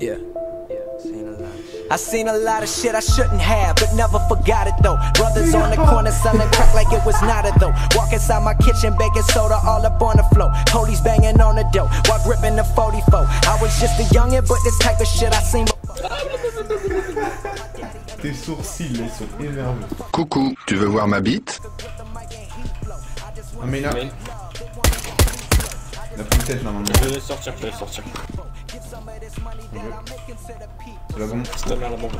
Yeah. I seen a lot of shit I shouldn't have, but never forgot it though. Brothers on the corner selling crack like it was not a though. Walk inside my kitchen, baking soda all up on the floor. Police banging on the door while gripping the 44. I was just a youngin', but this type of shit I seen before. Tes sourcils, ils sont énervés. Coucou, tu veux voir ma bite Ah, mais là. Il a plus de tête normalement. Je vais sortir, je vais sortir. C'est la bombe. C'est la bombe.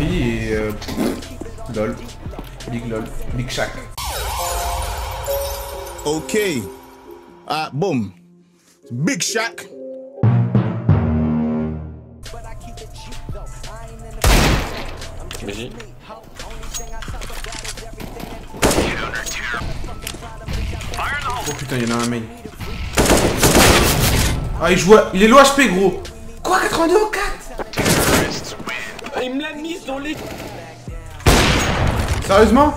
Heavy et. Euh, LOL. Big LOL. Big Shack. Okay. Uh, boom. Big Shack. BJ. Oh putain, il y en a un main. Ah, il joue. à- Il est low HP, gros. Quoi, 82 au 4 Ah, il me l'a mise dans les. Sérieusement?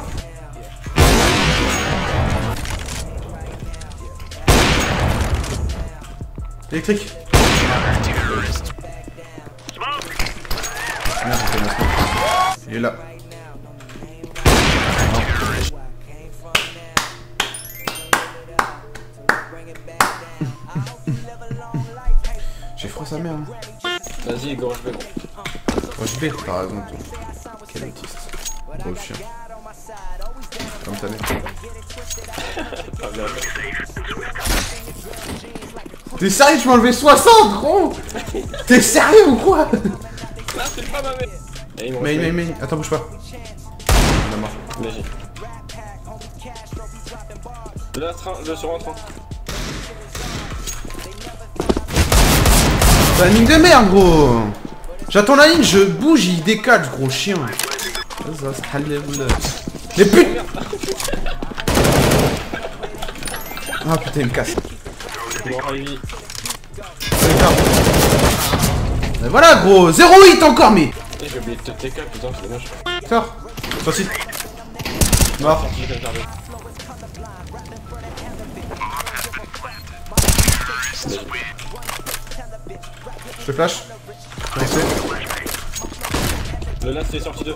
Électrique. Merde. Il est là. J'ai froid sa mère. Hein. Vas-y, gorge B. Oh, je vais, t'as raison. toi. Quel autiste. Gros chien. Comme ta mère. Bien. T'es sérieux, tu m'as enlevé 60, gros T'es sérieux ou quoi? Ah, c'est pas ma mère. Et ils m'ont Mais, fait- mais, mais, attends, bouge pas. On a mort. BJ. Là, train, je suis rentrant. C'est ligne de merde, gros J'attends la ligne, je bouge, il décale, gros chien. Mais putain Ah putain, il me casse. Mais voilà, gros 0 hit encore, mais j'ai oublié de te TK, putain, c'est dommage. Sors. Mort. Je te flash. Nice. Le last est sorti de.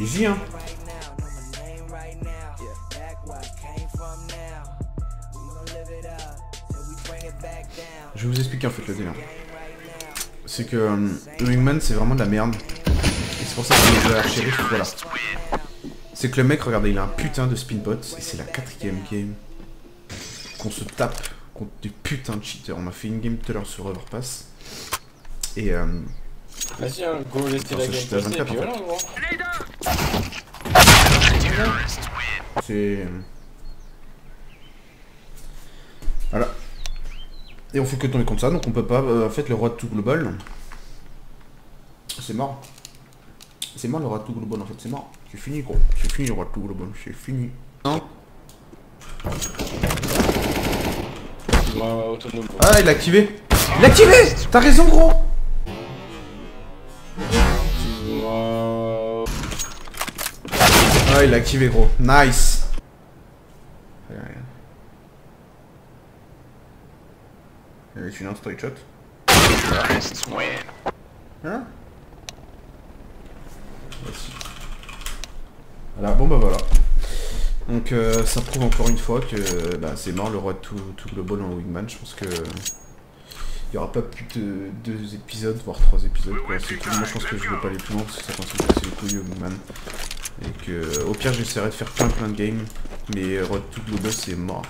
Easy, hein Je vais vous expliquer en fait le délire. C'est que euh, le Wingman c'est vraiment de la merde. C'est pour ça que je vais shérif, voilà. C'est que le mec, regardez, il a un putain de spinbot et c'est la quatrième game qu'on se tape contre des putains de cheaters. On m'a fait une game tout à l'heure sur Overpass. Et euh, Vas-y, hein, go, laissez la c'est game juste à passer, et 24, puis en voilà, fait. gros. C'est. Voilà. Et on fait que tomber comme ça, donc on peut pas. euh, en fait, le roi de tout global. C'est mort. C'est mort le roi de tout global, en fait, c'est mort. C'est fini, gros. C'est fini le roi de tout global, c'est fini. Non. Ah, il a activé Il a activé T'as raison, gros. Ah, il a activé, gros. Nice Regarde, regarde. Avec une straight shot. Hein? Voilà, bon bah voilà. Donc euh, ça prouve encore une fois que bah, c'est mort le roi de tout, tout global en Wingman. Je pense que il y aura pas plus de deux épisodes, voire trois épisodes. Quoi. Cool. Moi je pense que je vais pas aller plus loin parce que ça commence à me casser les couilles au Wingman. Et que au pire j'essaierai de faire plein plein de games. Mais roi de tout global c'est mort.